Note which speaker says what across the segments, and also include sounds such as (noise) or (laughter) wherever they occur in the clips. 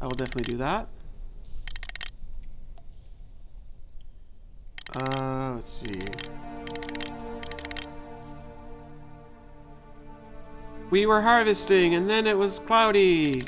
Speaker 1: I will definitely do that. Uh, let's see. We were harvesting and then it was cloudy.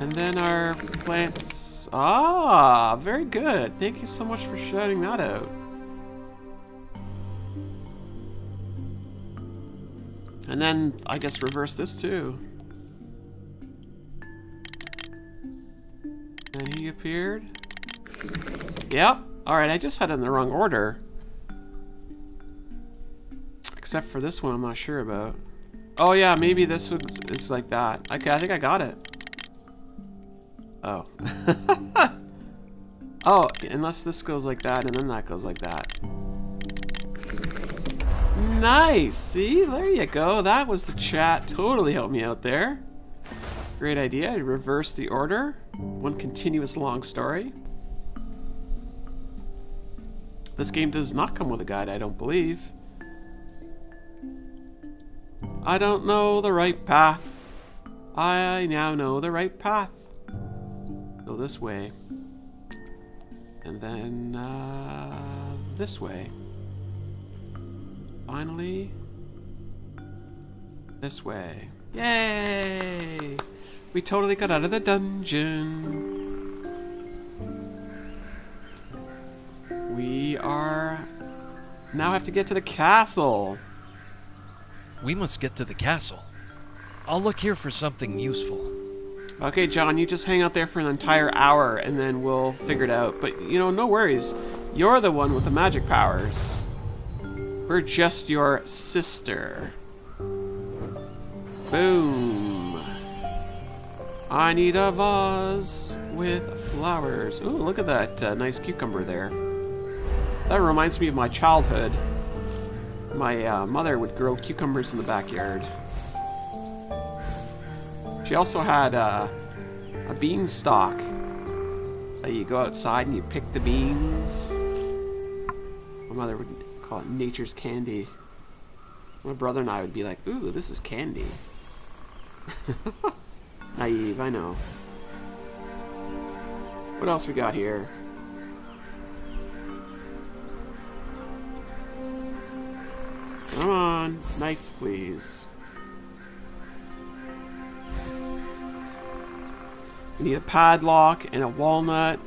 Speaker 1: And then our plants... Ah, very good. Thank you so much for shouting that out. And then, I guess, reverse this too. And he appeared. Yep. Alright, I just had it in the wrong order. Except for this one I'm not sure about. Oh yeah, maybe this one is like that. Okay, I think I got it. Oh. (laughs) oh, unless this goes like that and then that goes like that. Nice! See? There you go. That was the chat. Totally helped me out there. Great idea. Reverse the order. One continuous long story. This game does not come with a guide, I don't believe. I don't know the right path. I now know the right path. Go this way. And then, uh, this way. Finally, this way. Yay! We totally got out of the dungeon. We are now have to get to the castle.
Speaker 2: We must get to the castle. I'll look here for something useful.
Speaker 1: Okay, John, you just hang out there for an entire hour and then we'll figure it out. But, you know, no worries. You're the one with the magic powers. We're just your sister. Boom. I need a vase with flowers. Ooh, look at that uh, nice cucumber there. That reminds me of my childhood. My uh, mother would grow cucumbers in the backyard. She also had uh, a beanstalk. That you go outside and you pick the beans. My mother would call it nature's candy. My brother and I would be like, ooh, this is candy. (laughs) Naive, I know. What else we got here? Come on, knife, please. We need a padlock and a walnut.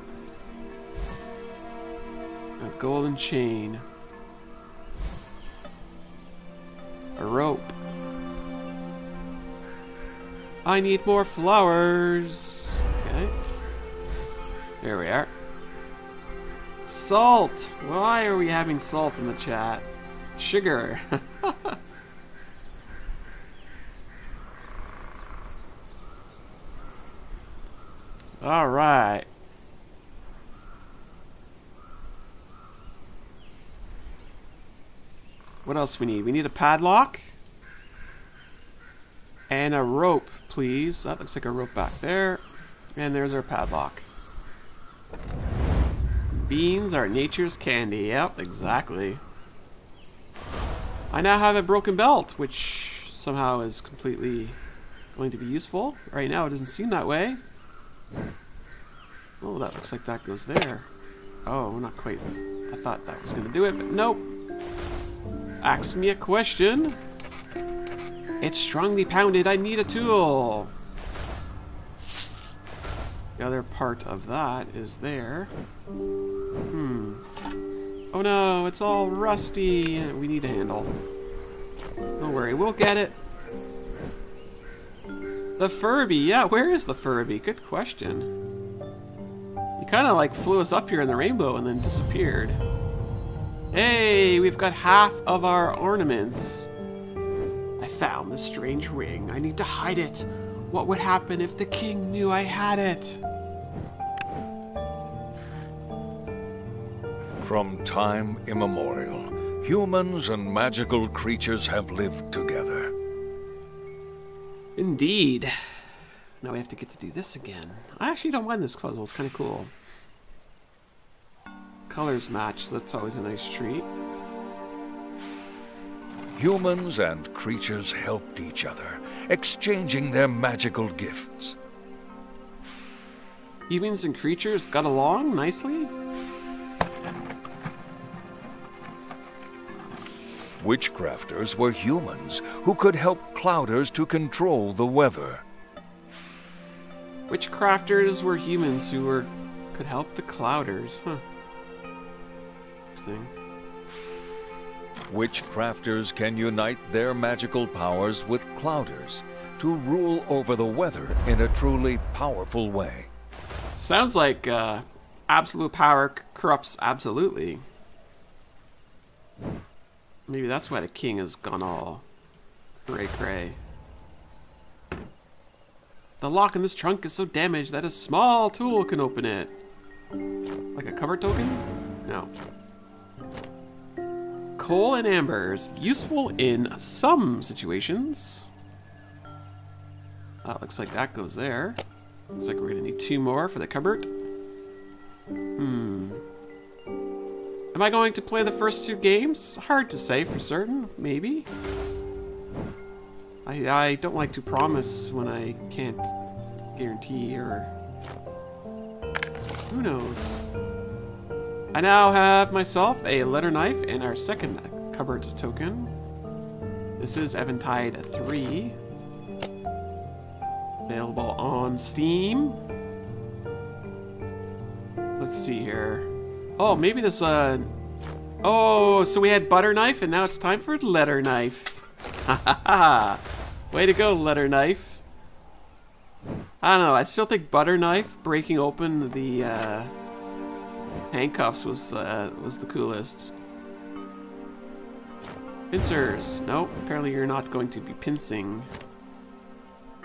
Speaker 1: A golden chain. A rope. I need more flowers. Okay. Here we are. Salt! Why are we having salt in the chat? Sugar. (laughs) All right. What else we need? We need a padlock. And a rope, please. That looks like a rope back there. And there's our padlock. Beans are nature's candy. Yep, exactly. I now have a broken belt, which somehow is completely going to be useful. Right now it doesn't seem that way. Oh, that looks like that goes there. Oh, not quite. I thought that was going to do it, but nope. Ask me a question. It's strongly pounded. I need a tool. The other part of that is there. Hmm. Oh no, it's all rusty. We need a handle. Don't worry, we'll get it. The Furby, yeah, where is the Furby? Good question. He kind of like flew us up here in the rainbow and then disappeared. Hey, we've got half of our ornaments. Found the strange ring. I need to hide it. What would happen if the king knew I had it?
Speaker 3: From time immemorial, humans and magical creatures have lived together.
Speaker 1: Indeed. Now we have to get to do this again. I actually don't mind this puzzle. It's kind of cool. Colors match, so that's always a nice treat.
Speaker 3: Humans and creatures helped each other, exchanging their magical gifts.
Speaker 1: Humans and creatures got along nicely?
Speaker 3: Witchcrafters were humans who could help clouders to control the weather.
Speaker 1: Witchcrafters were humans who were could help the clouders. Huh. Interesting.
Speaker 3: Witchcrafters can unite their magical powers with clouders to rule over the weather in a truly powerful way.
Speaker 1: Sounds like uh, absolute power corrupts absolutely. Maybe that's why the king has gone all cray cray. The lock in this trunk is so damaged that a small tool can open it. Like a cover token? No. Coal and ambers, useful in some situations. That looks like that goes there. Looks like we're gonna need two more for the cupboard. Hmm. Am I going to play the first two games? Hard to say for certain. Maybe. I, I don't like to promise when I can't guarantee or... Who knows? I now have myself a letter knife and our second cupboard token. This is Eventide 3. Available on Steam. Let's see here. Oh, maybe this, uh... Oh, so we had butter knife and now it's time for letter knife. Ha ha ha! Way to go, letter knife. I don't know, I still think butter knife breaking open the, uh... Handcuffs was, uh, was the coolest. Pincers. Nope, apparently you're not going to be pincing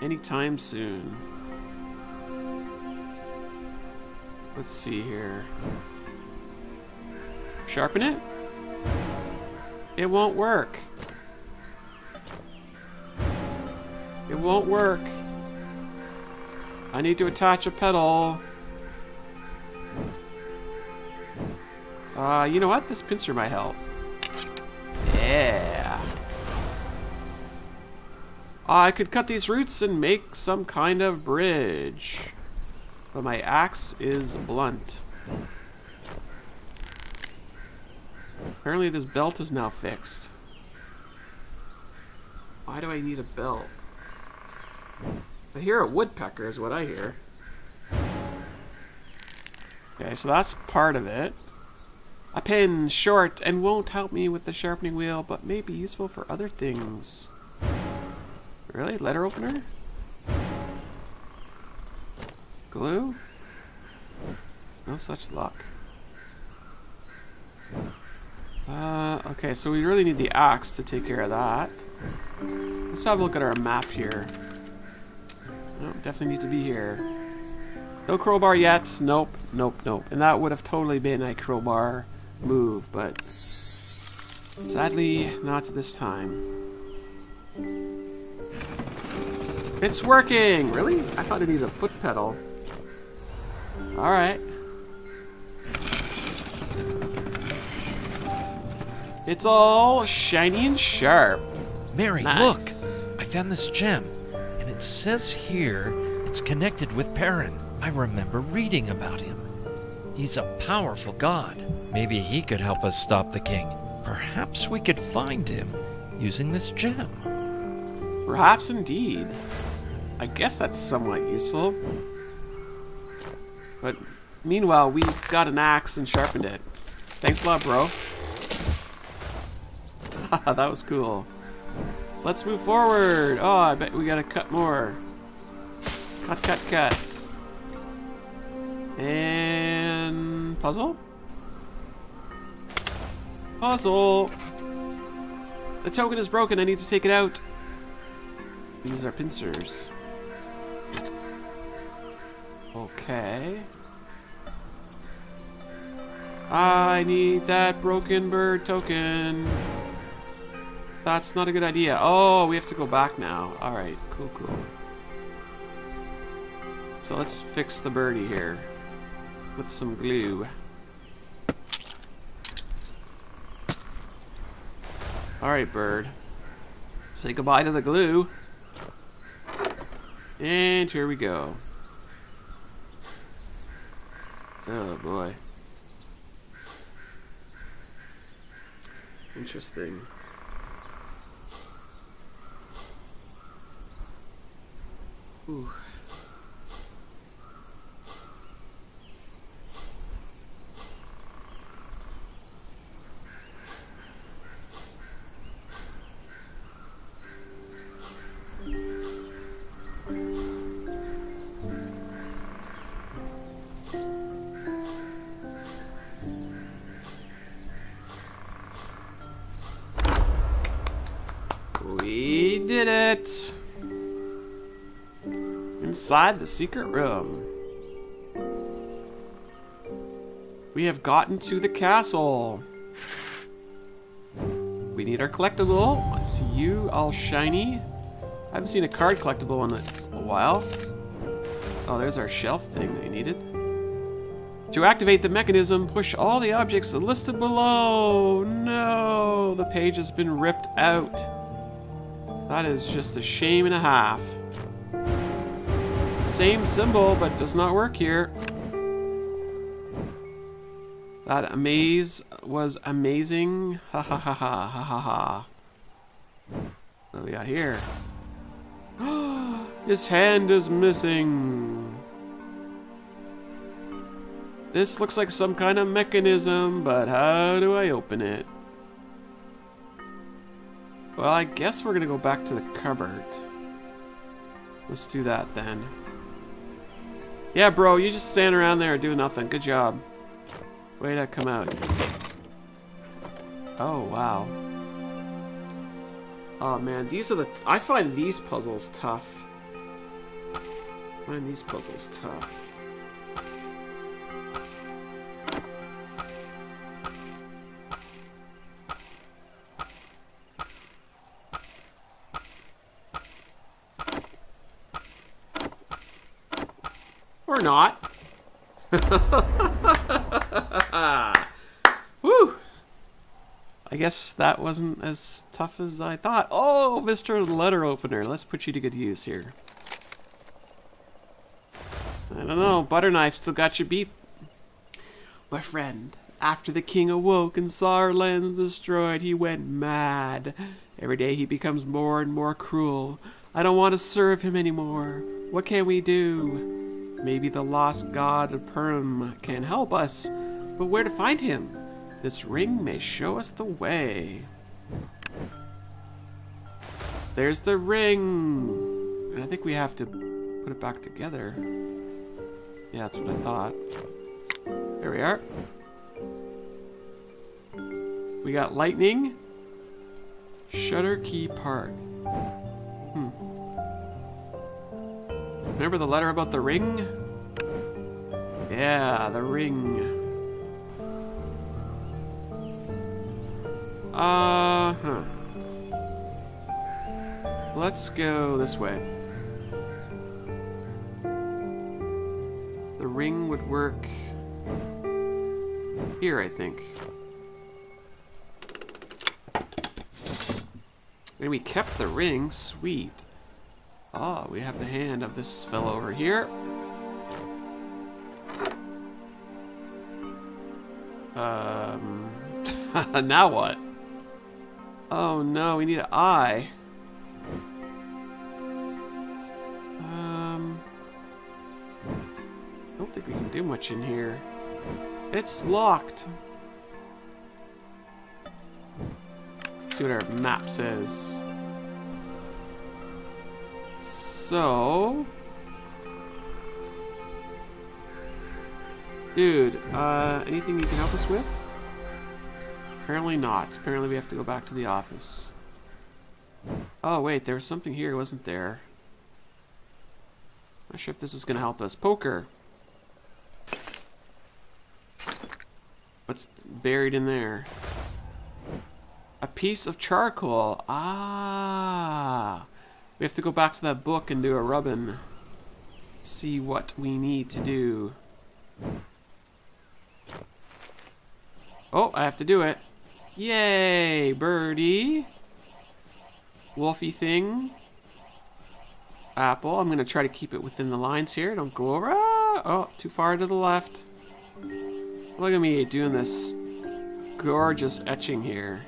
Speaker 1: anytime soon. Let's see here. Sharpen it? It won't work. It won't work. I need to attach a pedal. Uh, you know what? This pincer might help. Yeah. I could cut these roots and make some kind of bridge. But my axe is blunt. Apparently this belt is now fixed. Why do I need a belt? I hear a woodpecker is what I hear. Okay, so that's part of it. A pin, short, and won't help me with the sharpening wheel, but may be useful for other things. Really? Letter opener? Glue? No such luck. Uh, okay, so we really need the axe to take care of that. Let's have a look at our map here. No, definitely need to be here. No crowbar yet. Nope, nope, nope. And that would have totally been a crowbar move, but sadly, not this time. It's working! Really? I thought it needed a foot pedal. Alright. It's all shiny and sharp.
Speaker 2: Mary,
Speaker 1: Nice.
Speaker 2: look! I found this gem, and it says here it's connected with Perun. I remember reading about him. He's a powerful god. Maybe he could help us stop the king. Perhaps we could find him using this gem.
Speaker 1: Perhaps indeed. I guess that's somewhat useful. But meanwhile, we got an axe and sharpened it. Thanks a lot, bro. (laughs) that was cool. Let's move forward. Oh, I bet we gotta cut more. Cut, cut, cut. And puzzle? Puzzle! The token is broken, I need to take it out. These are pincers. Okay. I need that broken bird token. That's not a good idea. Oh, we have to go back now. Alright, cool, cool. So let's fix the birdie here with some glue. Alright, bird. Say goodbye to the glue. And here we go. Oh boy. Interesting. Ooh. Inside the secret room. We have gotten to the castle. We need our collectible. I see you, all shiny. I haven't seen a card collectible in a, a while. Oh, there's our shelf thing that we needed. To activate the mechanism, push all the objects listed below. No, the page has been ripped out. That is just a shame and a half. Same symbol, but does not work here. That amaze was amazing. Ha ha ha ha ha ha ha. What do we got here? (gasps) His hand is missing. This looks like some kind of mechanism, but how do I open it? Well, I guess we're gonna go back to the cupboard. Let's do that then. Yeah, bro, you just stand around there doing nothing. Good job. Way to come out. Oh, wow. Oh, man, these are the... I find these puzzles tough. I find these puzzles tough. Not. (laughs) Woo! I guess that wasn't as tough as I thought. Oh, Mr. Letter Opener. Let's put you to good use here. I don't know. Butter knife still got you beat. My friend, after the king awoke and saw our lands destroyed, he went mad. Every day he becomes more and more cruel. I don't want to serve him anymore. What can we do? Maybe the lost god of Perun can help us, but where to find him? This ring may show us the way. There's the ring! And I think we have to put it back together. Yeah, that's what I thought. There we are. We got lightning. Shutter key part. Remember the letter about the ring? Yeah, the ring. Uh huh. Let's go this way. The ring would work here, I think. And we kept the ring. Sweet. Ah, we have the hand of this fellow over here. Um, (laughs) now what? Oh no, we need an eye. Um, I don't think we can do much in here. It's locked. Let's see what our map says. So... Dude, uh, anything you can help us with? Apparently not. Apparently we have to go back to the office. Oh, wait, there was something here, wasn't there? Not sure if this is going to help us. Poker! What's buried in there? A piece of charcoal. Ah! We have to go back to that book and do a rubbin. See what we need to do. Oh, I have to do it. Yay, birdie. Wolfy thing. apple. I'm going to try to keep it within the lines here. Don't go over. Oh, too far to the left. Look at me doing this gorgeous etching here.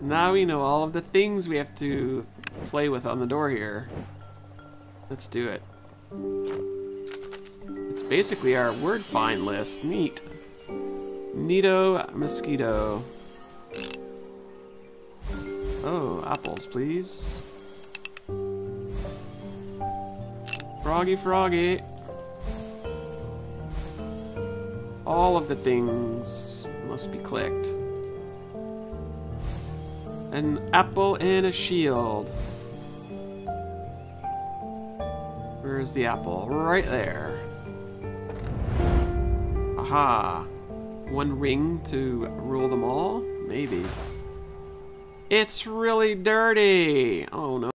Speaker 1: Now we know all of the things we have to play with on the door here. Let's do it. It's basically our word find list. Neat. Neato mosquito. Oh, apples, please. Froggy, froggy. All of the things must be clicked. An apple and a shield. Where's the apple? Right there. Aha. One ring to rule them all? Maybe. It's really dirty! Oh no.